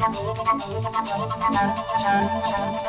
Thank you.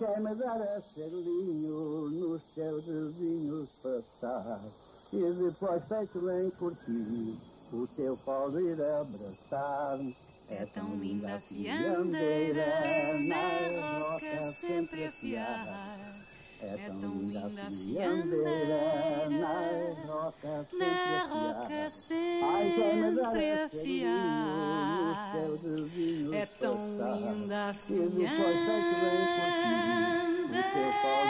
Ai, quem me dera ser linho nos teus vizinhos passar e depois feito bem curtir o teu colo ir abraçar. É tão linda a fiandeira na roca sempre a fiar. É tão linda a fiandeira na roca sempre Na a roca sempre dera a ser linho nos fiar. teus vizinhos É tão linda a E depois